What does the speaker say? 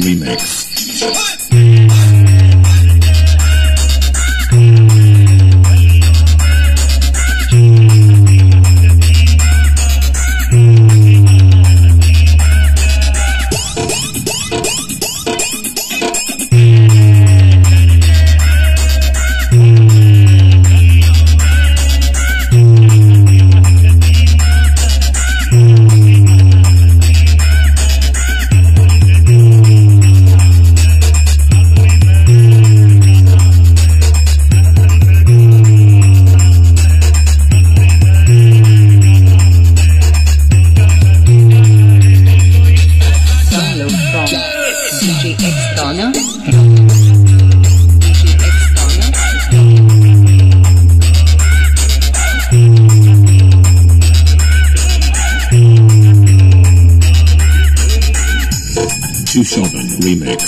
Remix. DJ X Donna. DJ X Remix.